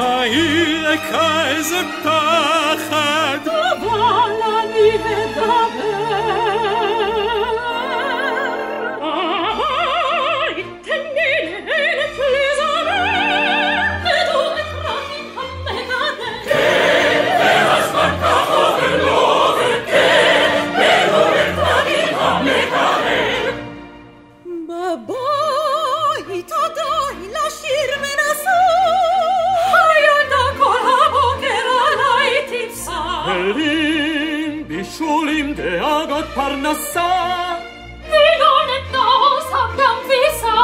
העיר לך איזה פחד. אבל אני אדע תפסע. כלים, בישולים, דאגות פרנסה. וגם את נוסף גם כביסה.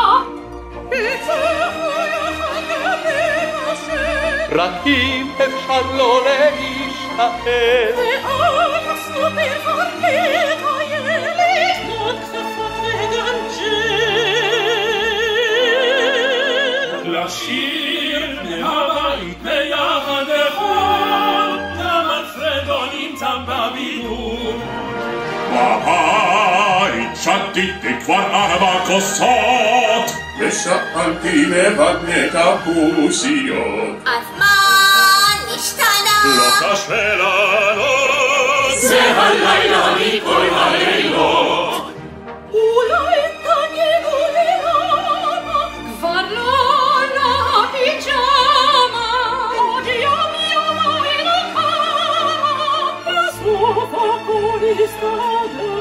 רק אם אפשר לא להישאר. ואז בפרחי את Inciantiti quar araba cossot Messa antile magneta pusiot Atman ishtana Loka shvela noros Zehal laila mi koi Christ